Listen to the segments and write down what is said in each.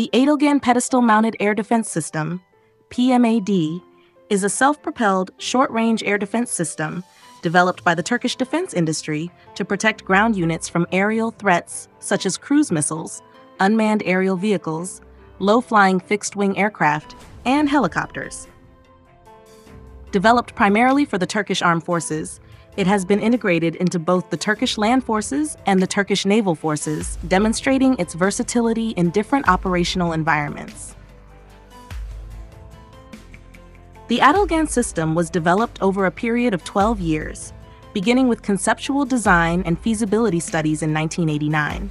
The Atilgan Pedestal Mounted Air Defense System, PMAD, is a self propelled short range air defense system developed by the Turkish defense industry to protect ground units from aerial threats such as cruise missiles, unmanned aerial vehicles, low flying fixed wing aircraft, and helicopters. Developed primarily for the Turkish armed forces, it has been integrated into both the Turkish land forces and the Turkish naval forces, demonstrating its versatility in different operational environments. The Atilgan system was developed over a period of 12 years, beginning with conceptual design and feasibility studies in 1989.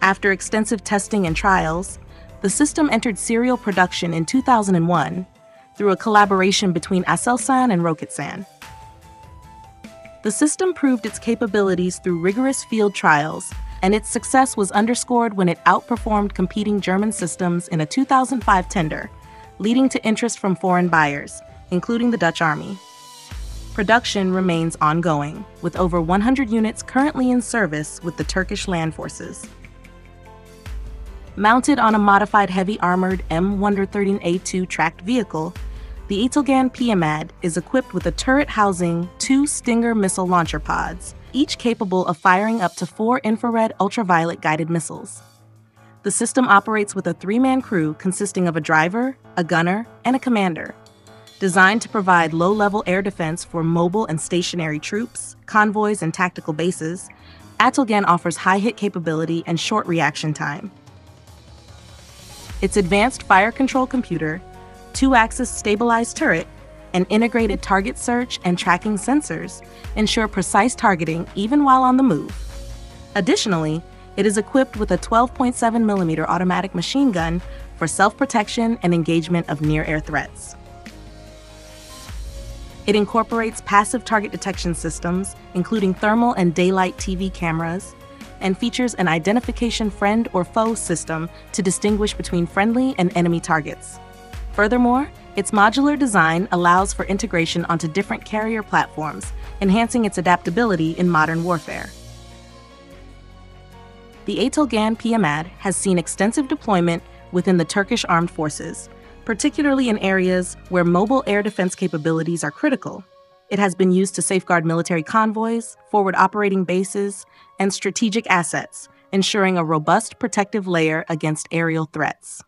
After extensive testing and trials, the system entered serial production in 2001 through a collaboration between Aselsan and Roketsan. The system proved its capabilities through rigorous field trials, and its success was underscored when it outperformed competing German systems in a 2005 tender leading to interest from foreign buyers, including the Dutch Army. Production remains ongoing, with over 100 units currently in service with the Turkish land forces. Mounted on a modified heavy armored M113A2 tracked vehicle, the Atilgan PMAD is equipped with a turret housing two Stinger missile launcher pods, each capable of firing up to four infrared ultraviolet guided missiles. The system operates with a three man crew consisting of a driver, a gunner, and a commander. Designed to provide low level air defense for mobile and stationary troops, convoys, and tactical bases, Atilgan offers high hit capability and short reaction time. Its advanced fire control computer, two axis stabilized turret, and integrated target search and tracking sensors ensure precise targeting even while on the move. Additionally, it is equipped with a 12.7mm automatic machine gun for self protection and engagement of near air threats. It incorporates passive target detection systems, including thermal and daylight TV cameras, and features an identification friend or foe system to distinguish between friendly and enemy targets. Furthermore, its modular design allows for integration onto different carrier platforms, enhancing its adaptability in modern warfare the Atilgan PMAD has seen extensive deployment within the Turkish armed forces, particularly in areas where mobile air defense capabilities are critical. It has been used to safeguard military convoys, forward operating bases, and strategic assets, ensuring a robust protective layer against aerial threats.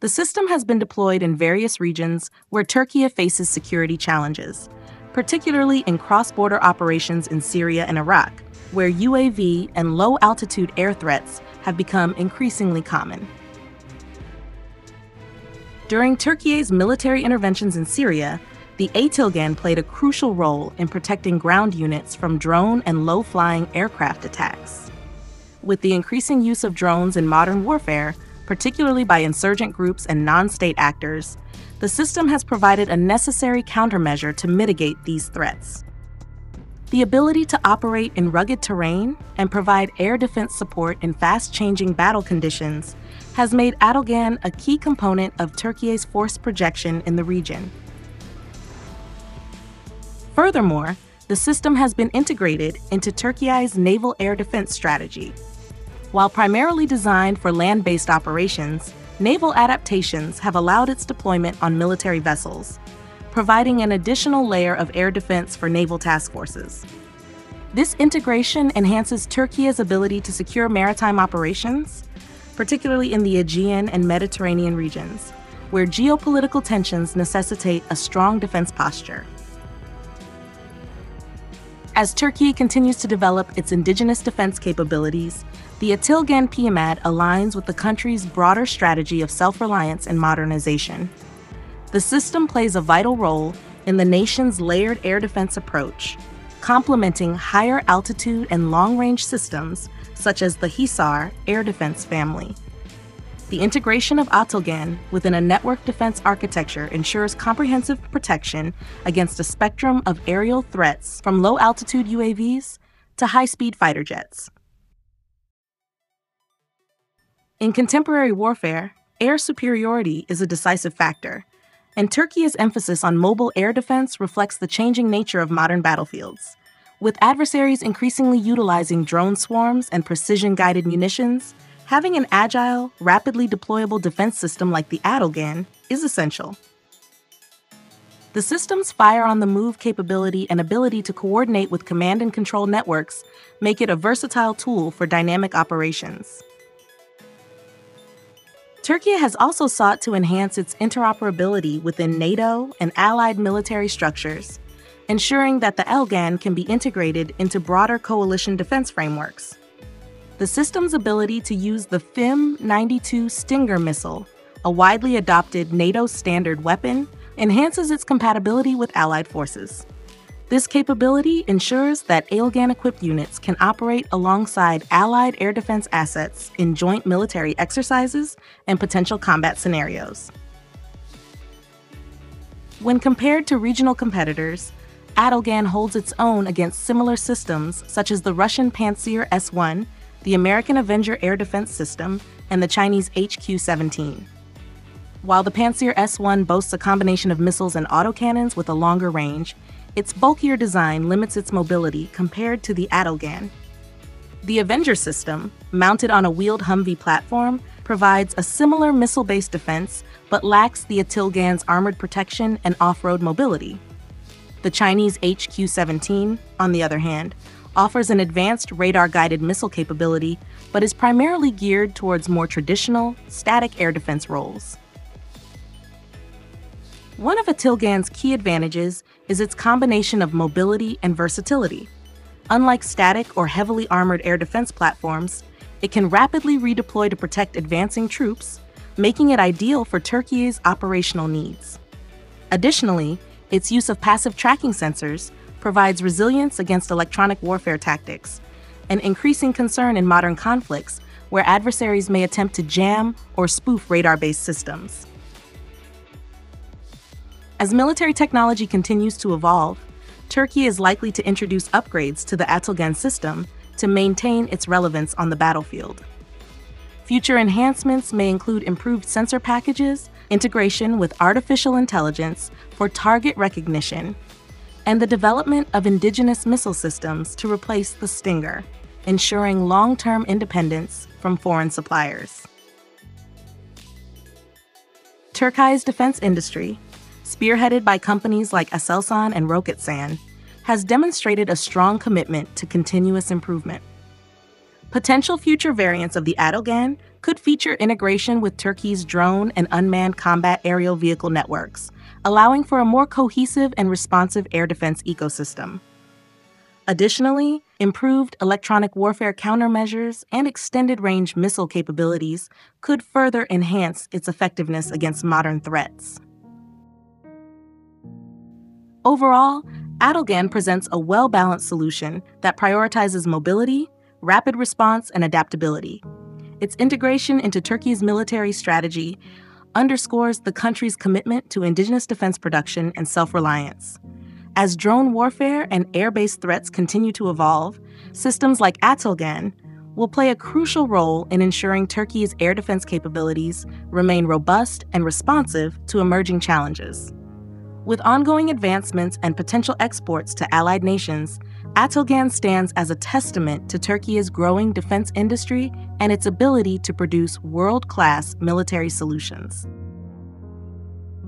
The system has been deployed in various regions where Turkey faces security challenges, particularly in cross border operations in Syria and Iraq, where UAV and low altitude air threats have become increasingly common. During Turkey's military interventions in Syria, the ATILGAN played a crucial role in protecting ground units from drone and low flying aircraft attacks. With the increasing use of drones in modern warfare, particularly by insurgent groups and non state actors, the system has provided a necessary countermeasure to mitigate these threats. The ability to operate in rugged terrain and provide air defense support in fast changing battle conditions has made Atilgan a key component of Turkey's force projection in the region. Furthermore, the system has been integrated into Turkey's naval air defense strategy. While primarily designed for land based operations, naval adaptations have allowed its deployment on military vessels, providing an additional layer of air defense for naval task forces. This integration enhances Turkey's ability to secure maritime operations, particularly in the Aegean and Mediterranean regions, where geopolitical tensions necessitate a strong defense posture. As Turkey continues to develop its indigenous defense capabilities, the Atilgan PMAD aligns with the country's broader strategy of self reliance and modernization. The system plays a vital role in the nation's layered air defense approach, complementing higher altitude and long range systems such as the Hisar air defense family. The integration of Atilgan within a network defense architecture ensures comprehensive protection against a spectrum of aerial threats from low altitude UAVs to high speed fighter jets. In contemporary warfare, air superiority is a decisive factor, and Turkey's emphasis on mobile air defense reflects the changing nature of modern battlefields. With adversaries increasingly utilizing drone swarms and precision guided munitions, Having an agile, rapidly deployable defense system like the Atilgan is essential. The system's fire on the move capability and ability to coordinate with command and control networks make it a versatile tool for dynamic operations. Turkey has also sought to enhance its interoperability within NATO and allied military structures, ensuring that the Atilgan can be integrated into broader coalition defense frameworks. The system's ability to use the FIM 92 Stinger missile, a widely adopted NATO standard weapon, enhances its compatibility with Allied forces. This capability ensures that Atilgan equipped units can operate alongside Allied air defense assets in joint military exercises and potential combat scenarios. When compared to regional competitors, Atilgan holds its own against similar systems such as the Russian Pantsir S 1, the American Avenger air defense system, and the Chinese HQ 17. While the Pantsir S-1 boasts a combination of missiles and autocannons with a longer range, its bulkier design limits its mobility compared to the Atilgan. The Avenger system, mounted on a wheeled Humvee platform, provides a similar missile-based defense but lacks the Atilgan's armored protection and off-road mobility. The Chinese HQ-17, on the other hand, offers an advanced radar-guided missile capability but is primarily geared towards more traditional, static air defense roles. One of Atilgan's key advantages is its combination of mobility and versatility. Unlike static or heavily armored air defense platforms, it can rapidly redeploy to protect advancing troops, making it ideal for Turkey's operational needs. Additionally, its use of passive tracking sensors provides resilience against electronic warfare tactics, an increasing concern in modern conflicts where adversaries may attempt to jam or spoof radar based systems. As military technology continues to evolve, Turkey is likely to introduce upgrades to the Atilgan system to maintain its relevance on the battlefield. Future enhancements may include improved sensor packages, integration with artificial intelligence for target recognition, and the development of indigenous missile systems to replace the Stinger, ensuring long term independence from foreign suppliers. Turkey's defense industry spearheaded by companies like Aselsan and Roketsan, has demonstrated a strong commitment to continuous improvement. Potential future variants of the Atilgan could feature integration with Turkey's drone and unmanned combat aerial vehicle networks, allowing for a more cohesive and responsive air defense ecosystem. Additionally, improved electronic warfare countermeasures and extended range missile capabilities could further enhance its effectiveness against modern threats. Overall, Atilgan presents a well balanced solution that prioritizes mobility, rapid response, and adaptability. Its integration into Turkey's military strategy underscores the country's commitment to indigenous defense production and self reliance. As drone warfare and air based threats continue to evolve, systems like Atilgan will play a crucial role in ensuring Turkey's air defense capabilities remain robust and responsive to emerging challenges. With ongoing advancements and potential exports to allied nations, Atilgan stands as a testament to Turkey's growing defense industry and its ability to produce world class military solutions.